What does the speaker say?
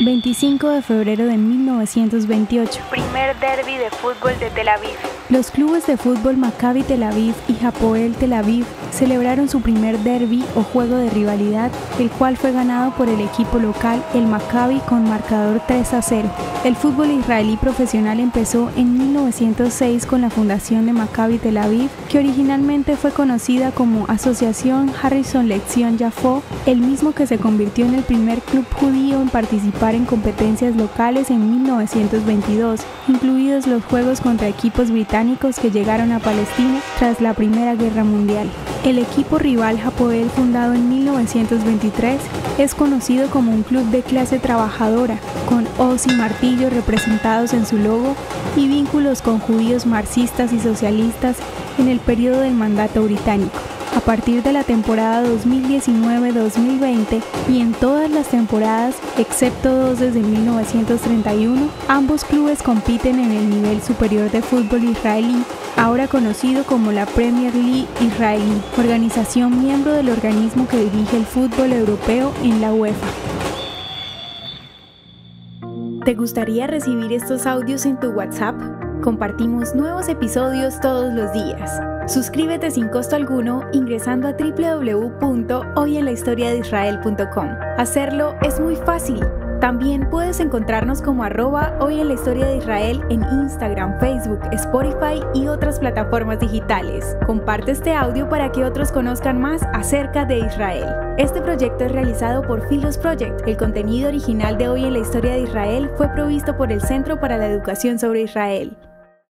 25 de febrero de 1928. Primer derby de fútbol de Tel Aviv. Los clubes de fútbol Maccabi Tel Aviv y Hapoel Tel Aviv celebraron su primer derby o juego de rivalidad, el cual fue ganado por el equipo local, el Maccabi, con marcador 3 a 0. El fútbol israelí profesional empezó en 1906 con la fundación de Maccabi Tel Aviv, que originalmente fue conocida como Asociación Harrison Lección Jafo, el mismo que se convirtió en el primer club judío en participar en competencias locales en 1922, incluidos los juegos contra equipos británicos que llegaron a Palestina tras la Primera Guerra Mundial. El equipo rival Hapoel, fundado en 1923, es conocido como un club de clase trabajadora, con hoz y martillo representados en su logo y vínculos con judíos marxistas y socialistas en el periodo del mandato británico a partir de la temporada 2019-2020 y en todas las temporadas, excepto dos desde 1931, ambos clubes compiten en el nivel superior de fútbol israelí, ahora conocido como la Premier League israelí, organización miembro del organismo que dirige el fútbol europeo en la UEFA. ¿Te gustaría recibir estos audios en tu WhatsApp? Compartimos nuevos episodios todos los días. Suscríbete sin costo alguno ingresando a www.hoyenlahistoriadeisrael.com. Hacerlo es muy fácil. También puedes encontrarnos como arroba hoy en la historia de Israel en Instagram, Facebook, Spotify y otras plataformas digitales. Comparte este audio para que otros conozcan más acerca de Israel. Este proyecto es realizado por Philos Project. El contenido original de hoy en la historia de Israel fue provisto por el Centro para la Educación sobre Israel.